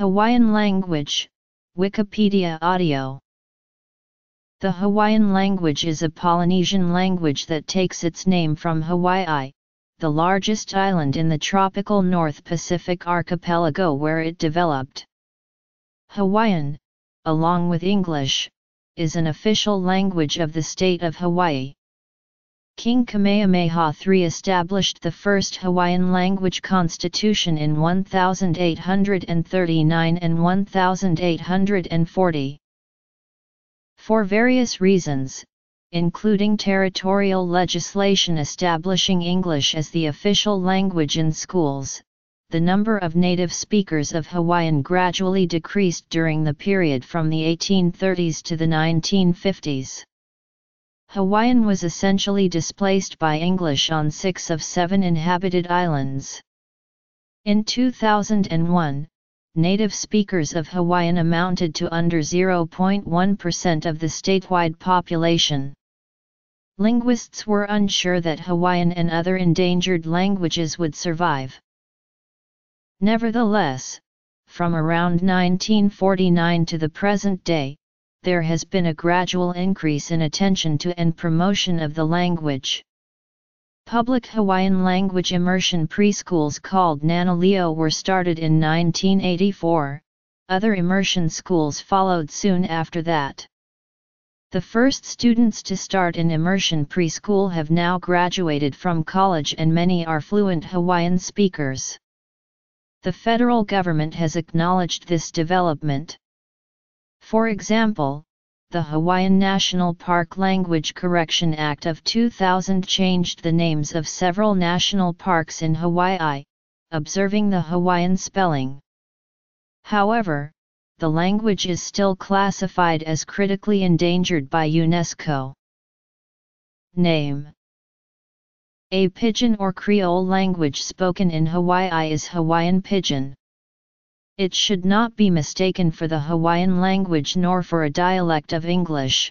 Hawaiian language, Wikipedia audio. The Hawaiian language is a Polynesian language that takes its name from Hawaii, the largest island in the tropical North Pacific archipelago where it developed. Hawaiian, along with English, is an official language of the state of Hawaii. King Kamehameha III established the first Hawaiian language constitution in 1839 and 1840. For various reasons, including territorial legislation establishing English as the official language in schools, the number of native speakers of Hawaiian gradually decreased during the period from the 1830s to the 1950s. Hawaiian was essentially displaced by English on six of seven inhabited islands. In 2001, native speakers of Hawaiian amounted to under 0.1% of the statewide population. Linguists were unsure that Hawaiian and other endangered languages would survive. Nevertheless, from around 1949 to the present day, there has been a gradual increase in attention to and promotion of the language. Public Hawaiian language immersion preschools called Nanaleo were started in 1984, other immersion schools followed soon after that. The first students to start in immersion preschool have now graduated from college and many are fluent Hawaiian speakers. The federal government has acknowledged this development. For example, the Hawaiian National Park Language Correction Act of 2000 changed the names of several national parks in Hawaii, observing the Hawaiian spelling. However, the language is still classified as critically endangered by UNESCO. Name A Pidgin or Creole language spoken in Hawaii is Hawaiian Pidgin. It should not be mistaken for the Hawaiian language nor for a dialect of English.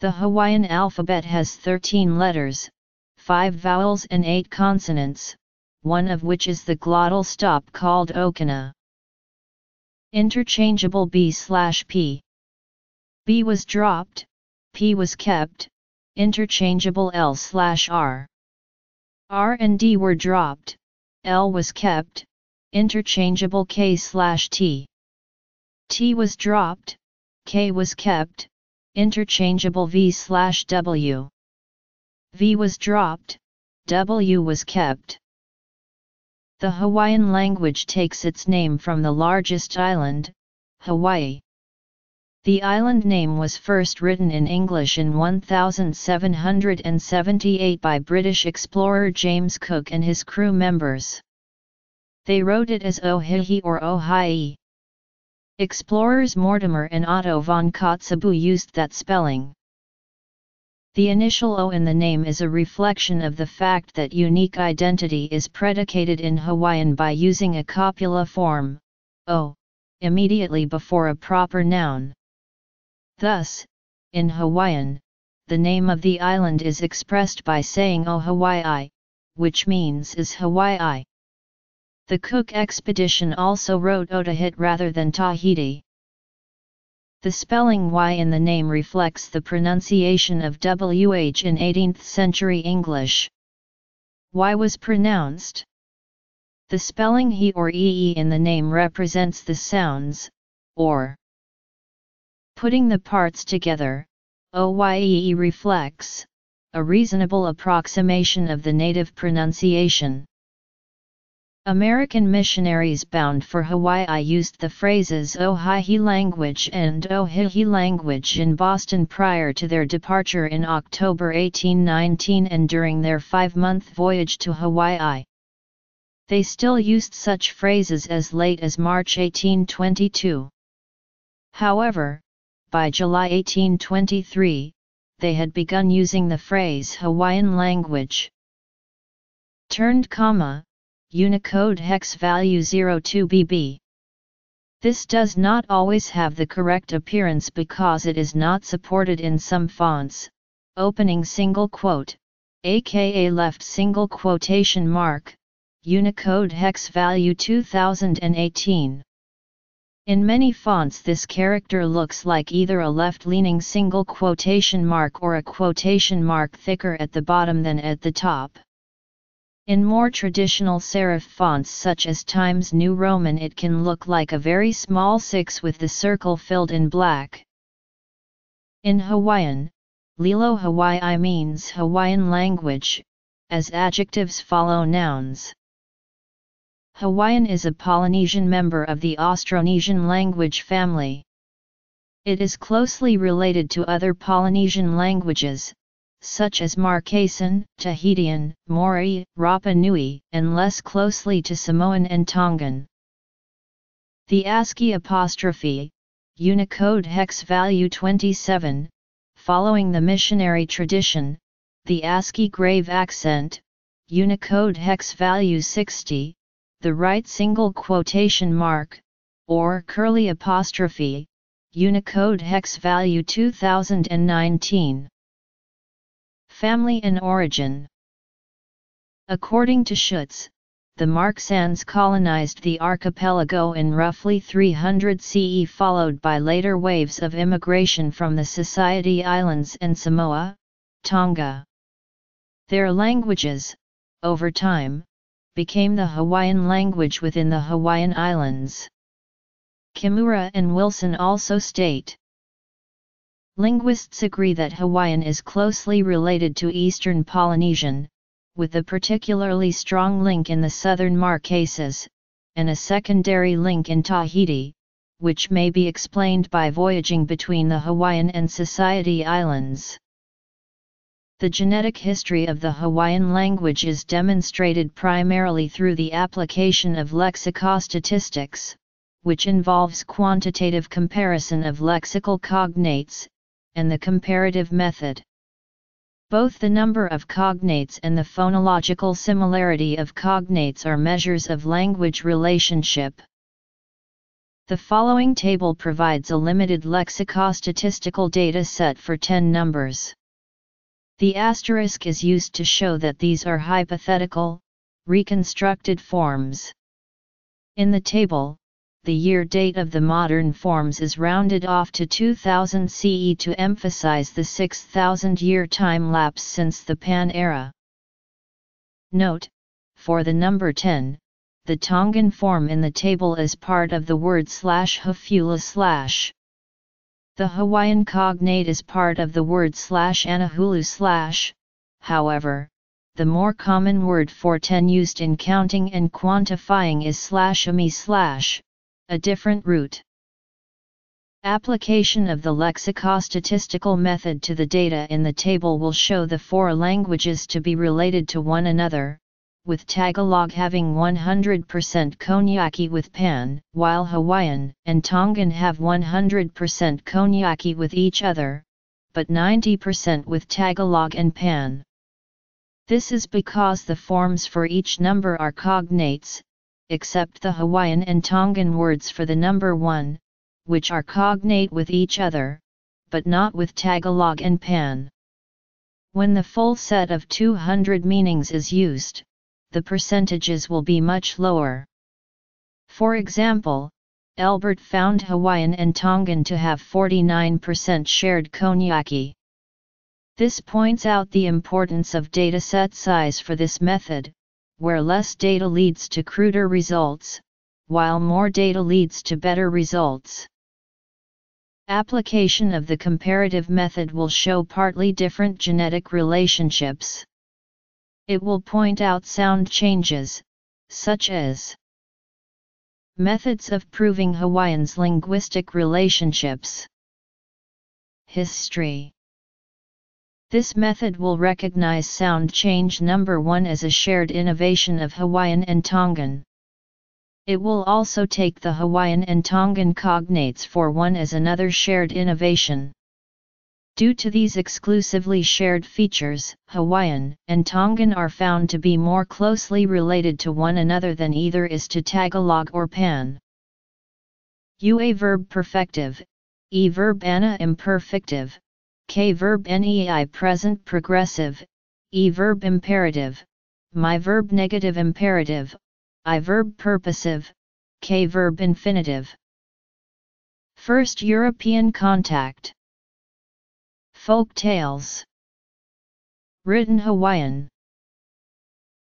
The Hawaiian alphabet has 13 letters, 5 vowels and 8 consonants, one of which is the glottal stop called okina. Interchangeable B slash P. B was dropped, P was kept, interchangeable L slash R. R and D were dropped, L was kept, interchangeable K slash T. T was dropped, K was kept, interchangeable V slash W. V was dropped, W was kept. The Hawaiian language takes its name from the largest island, Hawaii. The island name was first written in English in 1778 by British explorer James Cook and his crew members. They wrote it as Ohihi or Ohai. Explorers Mortimer and Otto von Kotzebue used that spelling. The initial O in the name is a reflection of the fact that unique identity is predicated in Hawaiian by using a copula form, O, immediately before a proper noun. Thus, in Hawaiian, the name of the island is expressed by saying O Hawaii, which means is Hawaii. The Cook expedition also wrote Otaheite rather than Tahiti. The spelling Y in the name reflects the pronunciation of WH in 18th century English. Y was pronounced. The spelling he or ee in the name represents the sounds, or. Putting the parts together, OYEE reflects, a reasonable approximation of the native pronunciation. American missionaries bound for Hawaii used the phrases Ohihi language and Ohihi language in Boston prior to their departure in October 1819 and during their five-month voyage to Hawaii. They still used such phrases as late as March 1822. However, by July 1823, they had begun using the phrase Hawaiian language. Turned comma, Unicode hex value 02BB. This does not always have the correct appearance because it is not supported in some fonts, opening single quote, aka left single quotation mark, Unicode hex value 2018. In many fonts this character looks like either a left-leaning single quotation mark or a quotation mark thicker at the bottom than at the top. In more traditional serif fonts such as Times New Roman it can look like a very small 6 with the circle filled in black. In Hawaiian, Lilo Hawaii means Hawaiian language, as adjectives follow nouns. Hawaiian is a Polynesian member of the Austronesian language family. It is closely related to other Polynesian languages, such as Marquesan, Tahitian, Maori, Rapa Nui, and less closely to Samoan and Tongan. The ASCII apostrophe, Unicode hex value 27, following the missionary tradition, the ASCII grave accent, Unicode hex value 60, the right single quotation mark, or curly apostrophe, Unicode hex value 2019. Family and origin According to Schutz, the Marquesans colonized the archipelago in roughly 300 CE followed by later waves of immigration from the Society Islands and Samoa, Tonga. Their languages, over time, became the Hawaiian language within the Hawaiian Islands. Kimura and Wilson also state. Linguists agree that Hawaiian is closely related to Eastern Polynesian, with a particularly strong link in the southern Marquesas, and a secondary link in Tahiti, which may be explained by voyaging between the Hawaiian and Society Islands. The genetic history of the Hawaiian language is demonstrated primarily through the application of lexicostatistics, which involves quantitative comparison of lexical cognates, and the comparative method. Both the number of cognates and the phonological similarity of cognates are measures of language relationship. The following table provides a limited lexicostatistical data set for 10 numbers. The asterisk is used to show that these are hypothetical, reconstructed forms. In the table, the year date of the modern forms is rounded off to 2000 CE to emphasize the 6000 year time lapse since the Pan era. Note, for the number 10, the Tongan form in the table is part of the word slash hafula slash. The Hawaiian cognate is part of the word slash anahulu slash, however, the more common word for 10 used in counting and quantifying is slash ami slash, a different root. Application of the lexicostatistical method to the data in the table will show the four languages to be related to one another, with Tagalog having 100% cognacy with Pan, while Hawaiian and Tongan have 100% cognacy with each other, but 90% with Tagalog and Pan. This is because the forms for each number are cognates, except the Hawaiian and Tongan words for the number 1, which are cognate with each other, but not with Tagalog and Pan. When the full set of 200 meanings is used, the percentages will be much lower. For example, Elbert found Hawaiian and Tongan to have 49% shared cognacy. This points out the importance of dataset size for this method, where less data leads to cruder results, while more data leads to better results. Application of the comparative method will show partly different genetic relationships. It will point out sound changes, such as Methods of proving Hawaiians' linguistic relationships. History This method will recognize sound change number 1 as a shared innovation of Hawaiian and Tongan. It will also take the Hawaiian and Tongan cognates for one as another shared innovation. Due to these exclusively shared features, Hawaiian and Tongan are found to be more closely related to one another than either is to Tagalog or Pan. UA verb perfective, E verb ana imperfective, K verb nei present progressive, E verb imperative, my verb negative imperative, I verb purposive, K verb infinitive. First European contact. Folk tales. Written Hawaiian.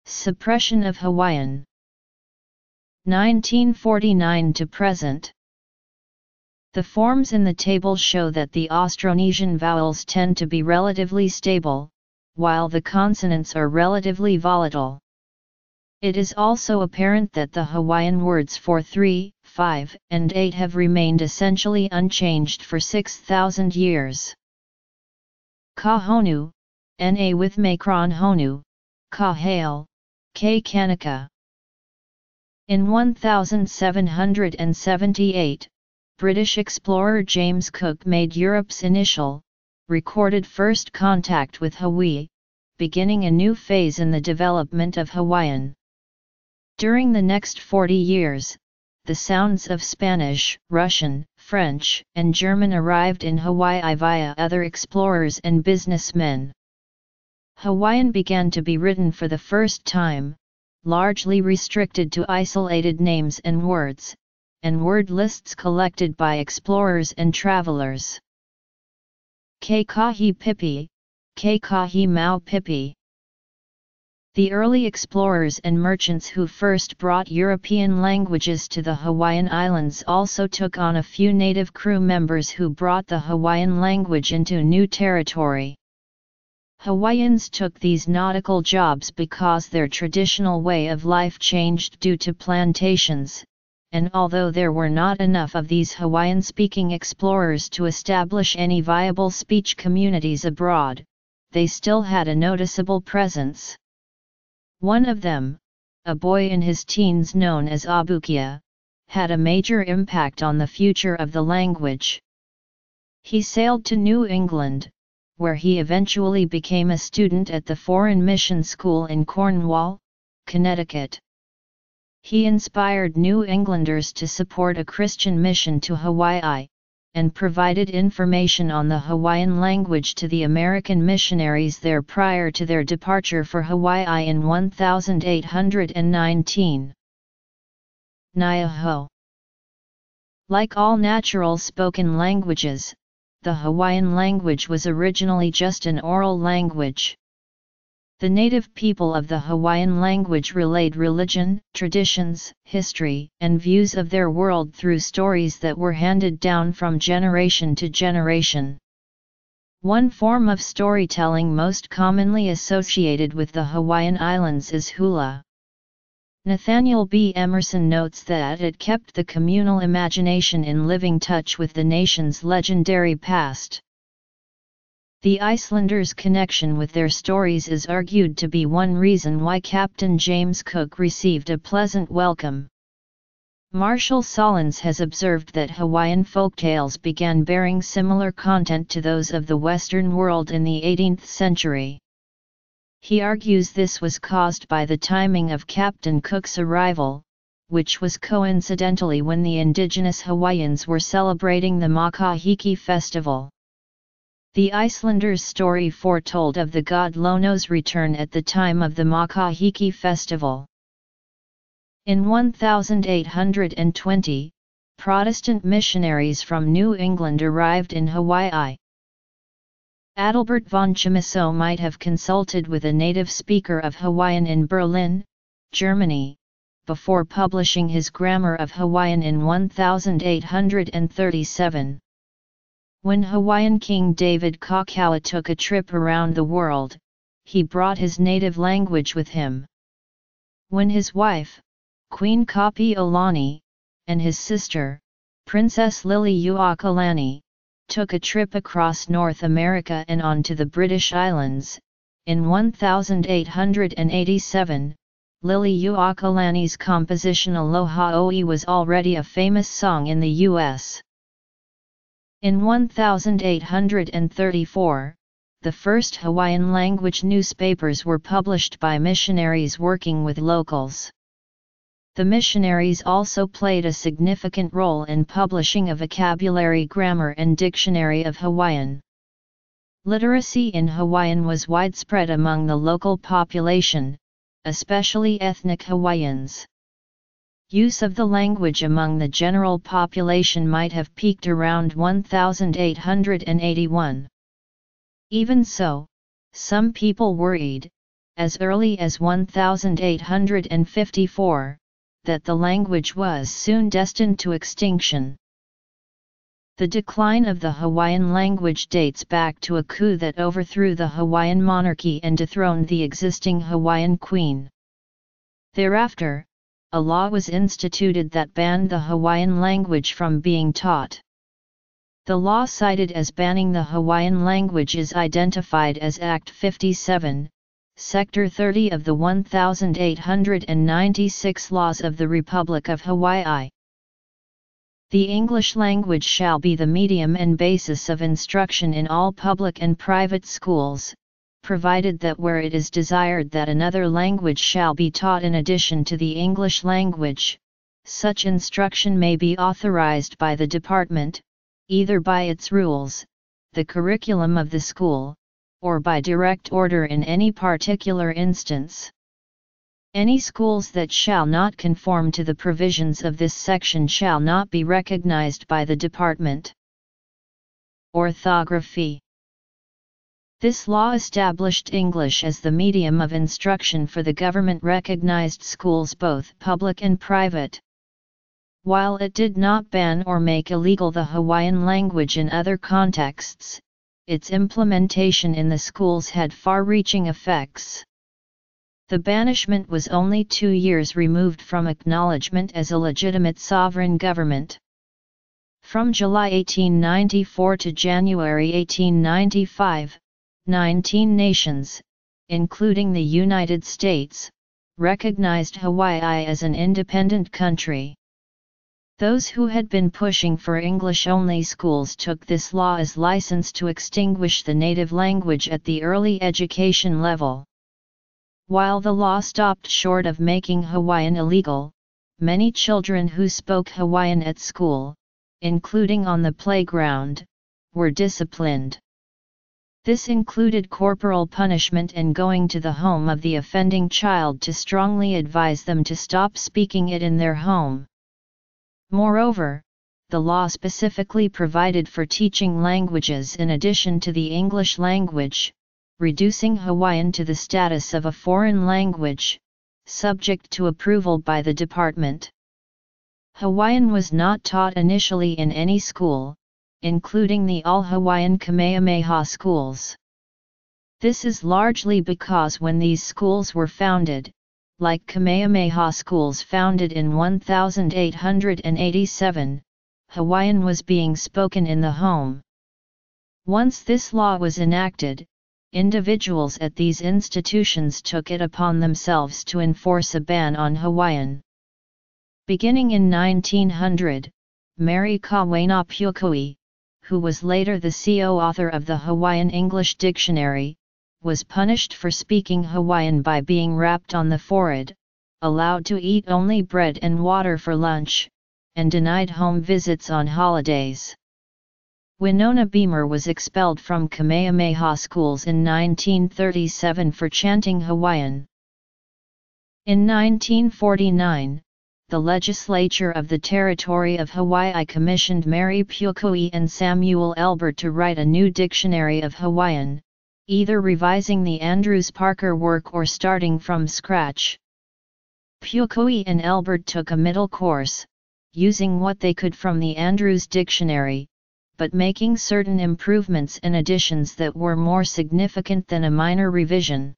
Suppression of Hawaiian. 1949 to present. The forms in the table show that the Austronesian vowels tend to be relatively stable, while the consonants are relatively volatile. It is also apparent that the Hawaiian words for 3, 5, and 8 have remained essentially unchanged for 6,000 years. Kahonu, Na with Macron Honu, Kahale, K. Kanika. In 1778, British explorer James Cook made Europe's initial, recorded first contact with Hawaii, beginning a new phase in the development of Hawaiian. During the next 40 years, the sounds of Spanish, Russian, French, and German arrived in Hawaii via other explorers and businessmen. Hawaiian began to be written for the first time, largely restricted to isolated names and words, and word lists collected by explorers and travelers. Keikahi Pipi, Keikahi Mau Pipi The early explorers and merchants who first brought European languages to the Hawaiian Islands also took on a few native crew members who brought the Hawaiian language into new territory. Hawaiians took these nautical jobs because their traditional way of life changed due to plantations, and although there were not enough of these Hawaiian-speaking explorers to establish any viable speech communities abroad, they still had a noticeable presence. One of them, a boy in his teens known as Abukia, had a major impact on the future of the language. He sailed to New England, where he eventually became a student at the Foreign Mission School in Cornwall, Connecticut. He inspired New Englanders to support a Christian mission to Hawaii, and provided information on the Hawaiian language to the American missionaries there prior to their departure for Hawaii in 1819. Nyaho Like all natural spoken languages, the Hawaiian language was originally just an oral language. The native people of the Hawaiian language relayed religion, traditions, history, and views of their world through stories that were handed down from generation to generation. One form of storytelling most commonly associated with the Hawaiian Islands is hula. Nathaniel B. Emerson notes that it kept the communal imagination in living touch with the nation's legendary past. The Islanders' connection with their stories is argued to be one reason why Captain James Cook received a pleasant welcome. Marshall Sahlins has observed that Hawaiian folktales began bearing similar content to those of the Western world in the 18th century. He argues this was caused by the timing of Captain Cook's arrival, which was coincidentally when the indigenous Hawaiians were celebrating the Makahiki festival. The Islanders' story foretold of the god Lono's return at the time of the Makahiki festival. In 1820, Protestant missionaries from New England arrived in Hawaii. Adalbert von Chamisso might have consulted with a native speaker of Hawaiian in Berlin, Germany, before publishing his Grammar of Hawaiian in 1837. When Hawaiian King David Kalakaua took a trip around the world, he brought his native language with him. When his wife, Queen Kapiolani, and his sister, Princess Liliuokalani, took a trip across North America and on to the British Islands. In 1887, Liliuokalani's composition Aloha Oe was already a famous song in the U.S. In 1834, the first Hawaiian language newspapers were published by missionaries working with locals. The missionaries also played a significant role in publishing a vocabulary grammar and dictionary of Hawaiian. Literacy in Hawaiian was widespread among the local population, especially ethnic Hawaiians. Use of the language among the general population might have peaked around 1881. Even so, some people worried, as early as 1854, that the language was soon destined to extinction. The decline of the Hawaiian language dates back to a coup that overthrew the Hawaiian monarchy and dethroned the existing Hawaiian queen. Thereafter, a law was instituted that banned the Hawaiian language from being taught. The law cited as banning the Hawaiian language is identified as Act 57, Sector 30 of the 1896 Laws of the Republic of Hawaii. The English language shall be the medium and basis of instruction in all public and private schools, provided that where it is desired that another language shall be taught in addition to the English language, such instruction may be authorized by the department, either by its rules, the curriculum of the school, or by direct order in any particular instance. Any schools that shall not conform to the provisions of this section shall not be recognized by the department. Orthography This law established English as the medium of instruction for the government-recognized schools both public and private. While it did not ban or make illegal the Hawaiian language in other contexts, its implementation in the schools had far-reaching effects. The banishment was only two years removed from acknowledgement as a legitimate sovereign government. From July 1894 to January 1895, 19 nations, including the United States, recognized Hawaii as an independent country. Those who had been pushing for English-only schools took this law as license to extinguish the native language at the early education level. While the law stopped short of making Hawaiian illegal, many children who spoke Hawaiian at school, including on the playground, were disciplined. This included corporal punishment and going to the home of the offending child to strongly advise them to stop speaking it in their home. Moreover, the law specifically provided for teaching languages in addition to the English language, reducing Hawaiian to the status of a foreign language, subject to approval by the department. Hawaiian was not taught initially in any school, including the all-Hawaiian Kamehameha schools. This is largely because when these schools were founded, like Kamehameha schools founded in 1887, Hawaiian was being spoken in the home. Once this law was enacted, individuals at these institutions took it upon themselves to enforce a ban on Hawaiian. Beginning in 1900, Mary Kawena Pukui, who was later the CO author of the Hawaiian English Dictionary, was punished for speaking Hawaiian by being rapped on the forehead, allowed to eat only bread and water for lunch, and denied home visits on holidays. Winona Beamer was expelled from Kamehameha schools in 1937 for chanting Hawaiian. In 1949, the legislature of the Territory of Hawaii commissioned Mary Pukui and Samuel Elbert to write a new dictionary of Hawaiian, either revising the Andrews Parker work or starting from scratch. Pukui and Elbert took a middle course, using what they could from the Andrews Dictionary, but making certain improvements and additions that were more significant than a minor revision.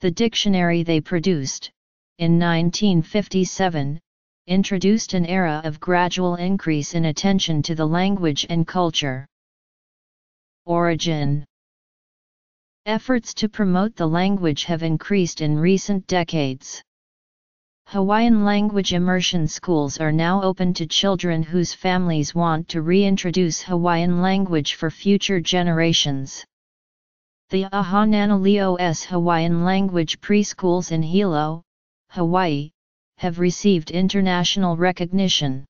The dictionary they produced, in 1957, introduced an era of gradual increase in attention to the language and culture. Origin Efforts to promote the language have increased in recent decades. Hawaiian language immersion schools are now open to children whose families want to reintroduce Hawaiian language for future generations. The Ahananalios Hawaiian language preschools in Hilo, Hawaii, have received international recognition.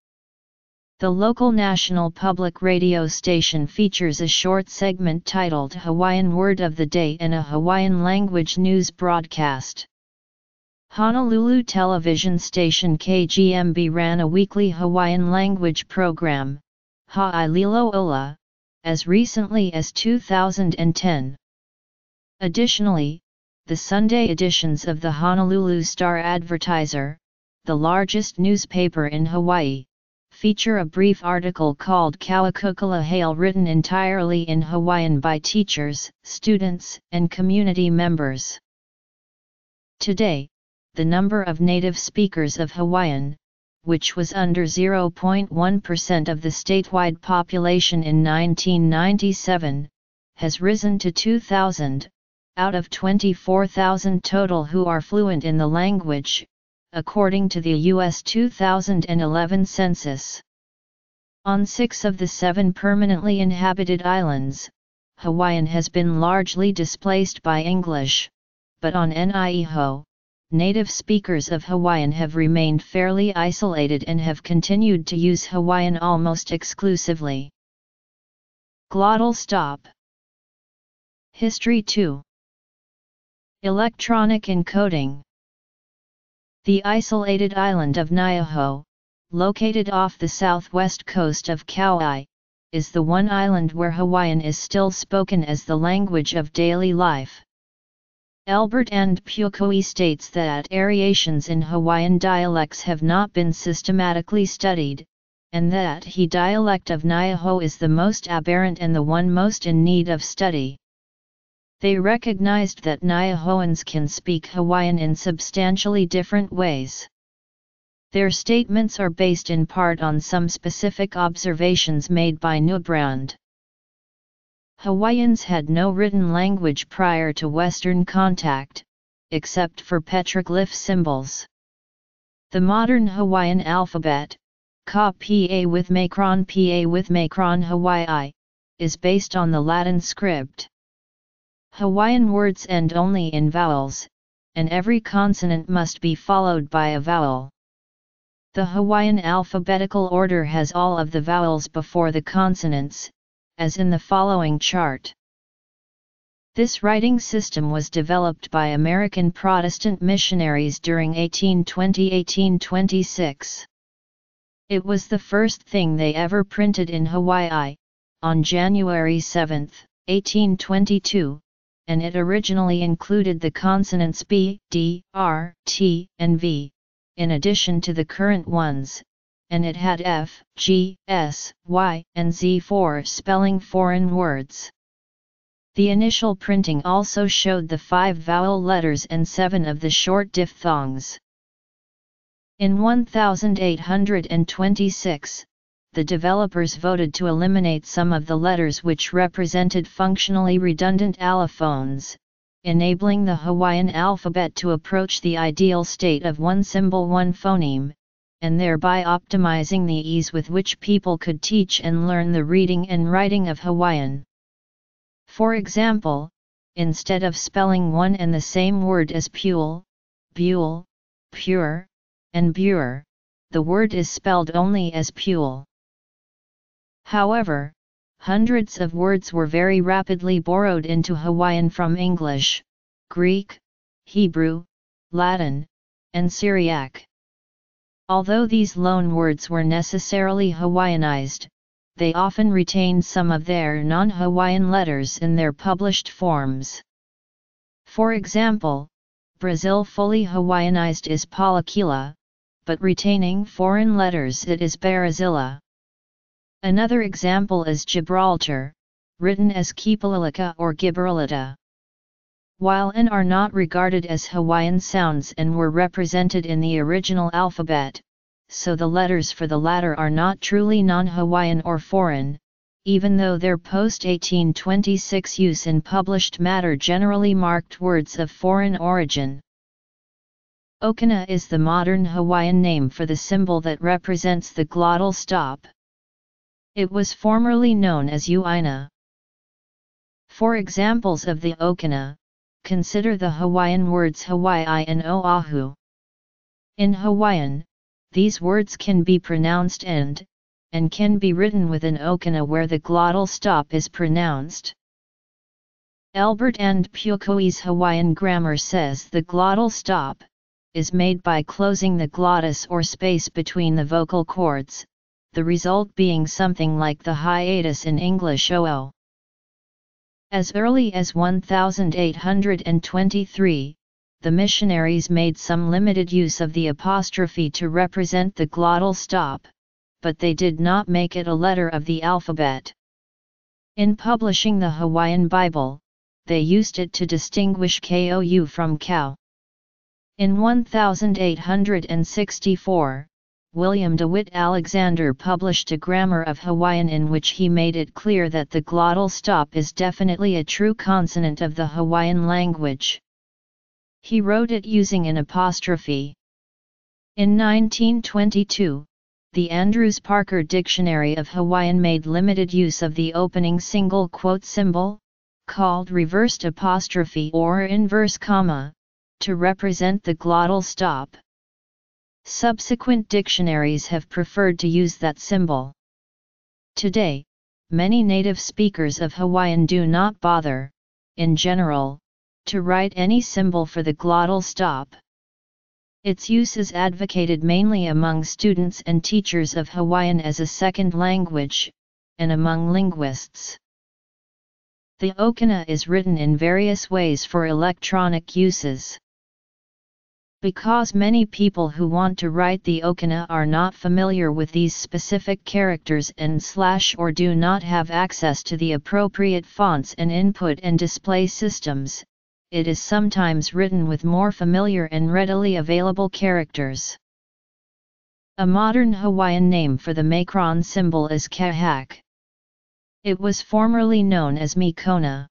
The local national public radio station features a short segment titled Hawaiian Word of the Day and a Hawaiian language news broadcast. Honolulu television station KGMB ran a weekly Hawaiian language program, Ha'aililo Ola, as recently as 2010. Additionally, the Sunday editions of the Honolulu Star Advertiser, the largest newspaper in Hawaii, feature a brief article called Kauakukalahale written entirely in Hawaiian by teachers, students, and community members. Today, the number of native speakers of Hawaiian, which was under 0.1% of the statewide population in 1997, has risen to 2,000, out of 24,000 total who are fluent in the language, according to the U.S. 2011 Census. On six of the seven permanently inhabited islands, Hawaiian has been largely displaced by English, but on Niihau, native speakers of Hawaiian have remained fairly isolated and have continued to use Hawaiian almost exclusively. Glottal stop History 2 Electronic encoding The isolated island of Niihau, located off the southwest coast of Kauai, is the one island where Hawaiian is still spoken as the language of daily life. Elbert and Pukui states that areations in Hawaiian dialects have not been systematically studied, and that he dialect of Niihau is the most aberrant and the one most in need of study. They recognized that Niihauans can speak Hawaiian in substantially different ways. Their statements are based in part on some specific observations made by Neubrand. Hawaiians had no written language prior to Western contact, except for petroglyph symbols. The modern Hawaiian alphabet, Ka Pa with Macron Pa with Macron Hawaii, is based on the Latin script. Hawaiian words end only in vowels, and every consonant must be followed by a vowel. The Hawaiian alphabetical order has all of the vowels before the consonants, as in the following chart. This writing system was developed by American Protestant missionaries during 1820-1826. It was the first thing they ever printed in Hawaii, on January 7, 1822, and it originally included the consonants B, D, R, T, and V, in addition to the current ones, and it had F, G, S, Y, and Z for spelling foreign words. The initial printing also showed the five vowel letters and seven of the short diphthongs. In 1826, the developers voted to eliminate some of the letters which represented functionally redundant allophones, enabling the Hawaiian alphabet to approach the ideal state of one symbol one phoneme, and thereby optimizing the ease with which people could teach and learn the reading and writing of Hawaiian. For example, instead of spelling one and the same word as pule, buell, pure, and bure, the word is spelled only as pule. However, hundreds of words were very rapidly borrowed into Hawaiian from English, Greek, Hebrew, Latin, and Syriac. Although these loan words were necessarily Hawaiianized, they often retained some of their non-Hawaiian letters in their published forms. For example, Brazil fully Hawaiianized is Palakila, but retaining foreign letters it is Barazilla. Another example is Gibraltar, written as Kipalilika or Gibralita. While N are not regarded as Hawaiian sounds and were represented in the original alphabet, so the letters for the latter are not truly non-Hawaiian or foreign, even though their post-1826 use in published matter generally marked words of foreign origin. Okina is the modern Hawaiian name for the symbol that represents the glottal stop. It was formerly known as Uina. For examples of the Okina, consider the Hawaiian words Hawaii and Oahu. In Hawaiian, these words can be pronounced and, and can be written with an okina where the glottal stop is pronounced. Elbert and Pukui's Hawaiian grammar says the glottal stop, is made by closing the glottis or space between the vocal cords, the result being something like the hiatus in English oo. As early as 1823, the missionaries made some limited use of the apostrophe to represent the glottal stop, but they did not make it a letter of the alphabet. In publishing the Hawaiian Bible, they used it to distinguish KOU from cow. In 1864, William DeWitt Alexander published a grammar of Hawaiian in which he made it clear that the glottal stop is definitely a true consonant of the Hawaiian language. He wrote it using an apostrophe. In 1922, the Andrews Parker Dictionary of Hawaiian made limited use of the opening single quote symbol, called reversed apostrophe or inverse comma, to represent the glottal stop. Subsequent dictionaries have preferred to use that symbol. Today, many native speakers of Hawaiian do not bother, in general, to write any symbol for the glottal stop. Its use is advocated mainly among students and teachers of Hawaiian as a second language, and among linguists. The okina is written in various ways for electronic uses. Because many people who want to write the okina are not familiar with these specific characters and slash or do not have access to the appropriate fonts and input and display systems, it is sometimes written with more familiar and readily available characters. A modern Hawaiian name for the macron symbol is kahak. It was formerly known as Mikona.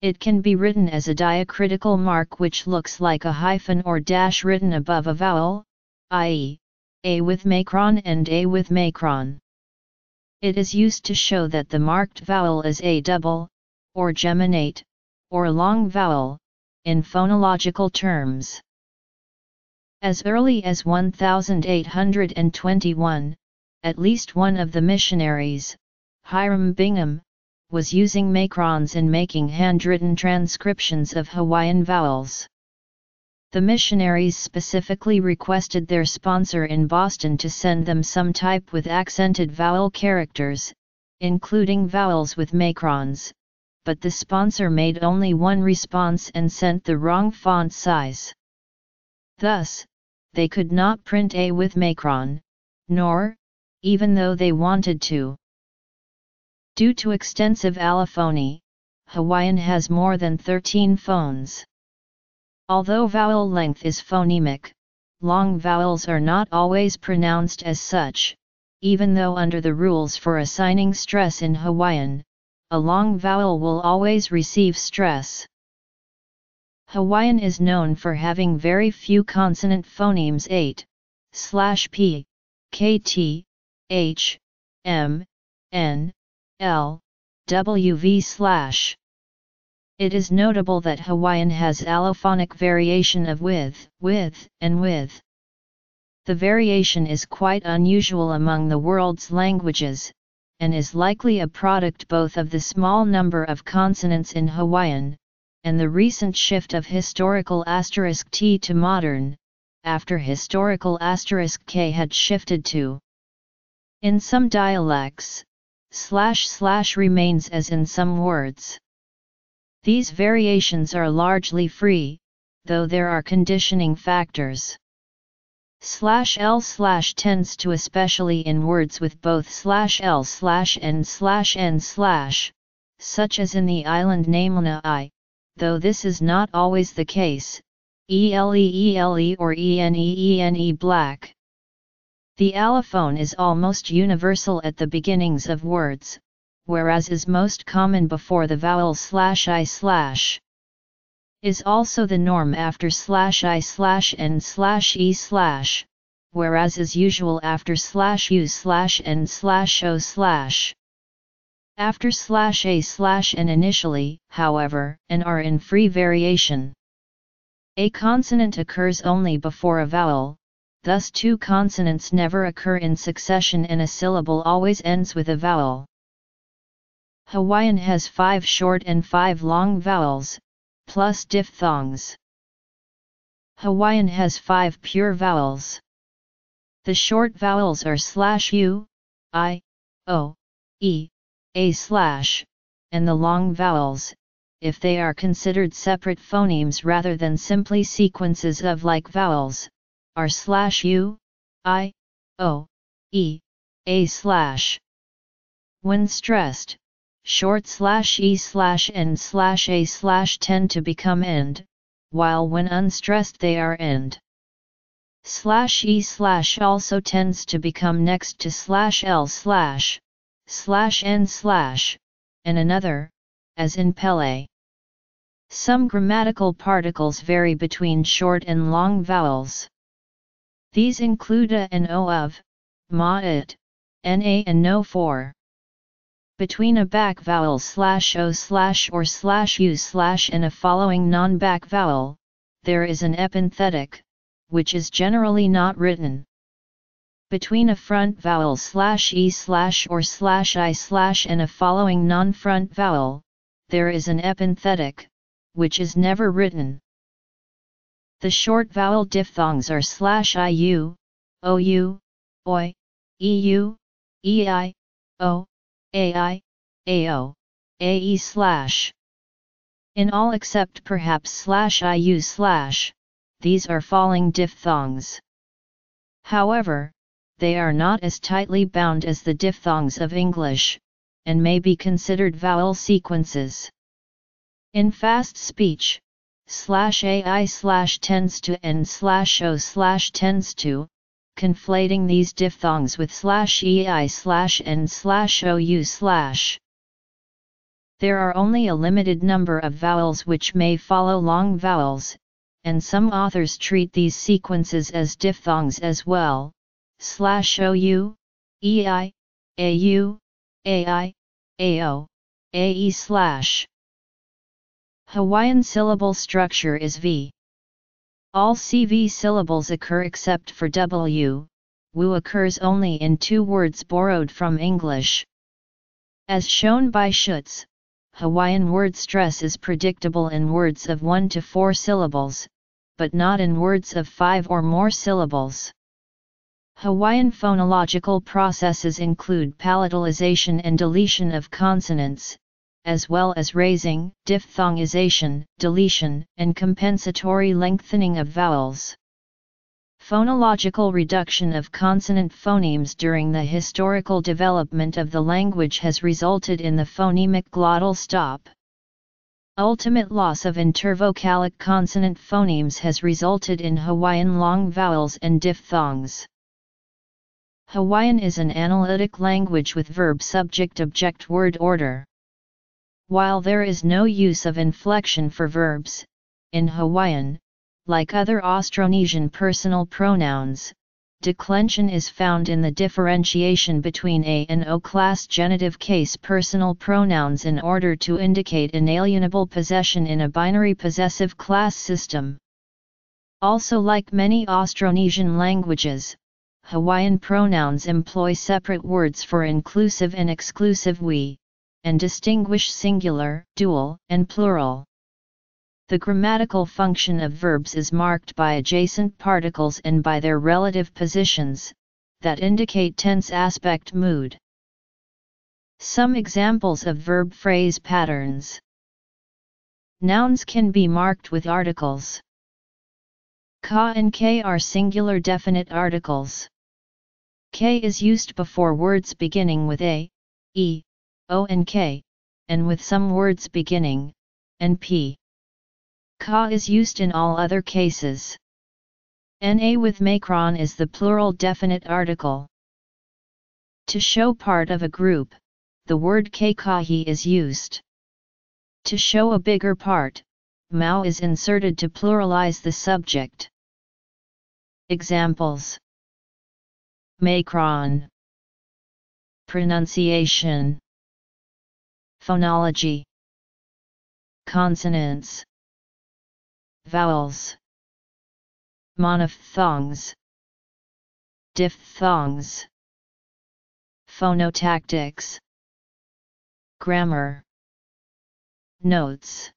It can be written as a diacritical mark which looks like a hyphen or dash written above a vowel, i.e., a with macron and a with macron. It is used to show that the marked vowel is a double, or geminate, or long vowel, in phonological terms. As early as 1821, at least one of the missionaries, Hiram Bingham, was using macrons in making handwritten transcriptions of Hawaiian vowels. The missionaries specifically requested their sponsor in Boston to send them some type with accented vowel characters, including vowels with macrons, but the sponsor made only one response and sent the wrong font size. Thus, they could not print A with macron, nor, even though they wanted to. Due to extensive allophony, Hawaiian has more than 13 phones. Although vowel length is phonemic, long vowels are not always pronounced as such, even though under the rules for assigning stress in Hawaiian, a long vowel will always receive stress. Hawaiian is known for having very few consonant phonemes 8, slash p, kt, h, m, n, L, WV slash. It is notable that Hawaiian has allophonic variation of with, with, and with. The variation is quite unusual among the world's languages, and is likely a product both of the small number of consonants in Hawaiian, and the recent shift of historical asterisk T to modern, after historical asterisk K had shifted to. In some dialects, slash slash remains as in some words. These variations are largely free, though there are conditioning factors. Slash L slash tends to especially in words with both slash L slash N slash N slash, such as in the island name I, though this is not always the case, ELEELE or ENEENE black. The allophone is almost universal at the beginnings of words, whereas is most common before the vowel slash i slash. Is also the norm after slash i slash n slash e slash, whereas is usual after slash u slash n slash o slash. After slash a slash n initially, however, and are in free variation. A consonant occurs only before a vowel, thus two consonants never occur in succession and a syllable always ends with a vowel. Hawaiian has five short and five long vowels, plus diphthongs. Hawaiian has five pure vowels. The short vowels are slash u, i, o, e, a slash, and the long vowels, if they are considered separate phonemes rather than simply sequences of like vowels, are slash u, i, o, e, a slash. When stressed, short slash e slash n slash a slash tend to become end, while when unstressed they are end. Slash e slash also tends to become next to slash l slash, slash n slash, and another, as in Pele. Some grammatical particles vary between short and long vowels. These include a and o of, ma it, na and no for. Between a back vowel slash o slash or slash u slash and a following non-back vowel, there is an epenthetic, which is generally not written. Between a front vowel slash e slash or slash i slash and a following non-front vowel, there is an epenthetic, which is never written. The short vowel diphthongs are slash iu, ou, oi, eu, ei, o, ai, ao, ae slash. In all except perhaps slash iu slash, these are falling diphthongs. However, they are not as tightly bound as the diphthongs of English, and may be considered vowel sequences. In fast speech, slash ai slash tends to and slash o slash tends to, conflating these diphthongs with slash ei slash n slash ou slash. There are only a limited number of vowels which may follow long vowels, and some authors treat these sequences as diphthongs as well, slash ou, ei, au, ai, ao, ae slash. Hawaiian syllable structure is V. All CV syllables occur except for W, Wu occurs only in two words borrowed from English. As shown by Schutz, Hawaiian word stress is predictable in words of 1 to 4 syllables, but not in words of 5 or more syllables. Hawaiian phonological processes include palatalization and deletion of consonants, as well as raising, diphthongization, deletion, and compensatory lengthening of vowels. Phonological reduction of consonant phonemes during the historical development of the language has resulted in the phonemic glottal stop. Ultimate loss of intervocalic consonant phonemes has resulted in Hawaiian long vowels and diphthongs. Hawaiian is an analytic language with verb-subject-object-word order. While there is no use of inflection for verbs, in Hawaiian, like other Austronesian personal pronouns, declension is found in the differentiation between A and O class genitive case personal pronouns in order to indicate inalienable possession in a binary possessive class system. Also like many Austronesian languages, Hawaiian pronouns employ separate words for inclusive and exclusive we, and distinguish singular, dual, and plural. The grammatical function of verbs is marked by adjacent particles and by their relative positions, that indicate tense aspect mood. Some examples of verb phrase patterns. Nouns can be marked with articles. Ka and k are singular definite articles. K is used before words beginning with a, e, O and K, and with some words beginning, and P. Ka is used in all other cases. Na with macron is the plural definite article. To show part of a group, the word kahi is used. To show a bigger part, mau is inserted to pluralize the subject. Examples Macron Pronunciation Phonology. Consonants. Vowels. Monophthongs. Diphthongs. Phonotactics. Grammar. Notes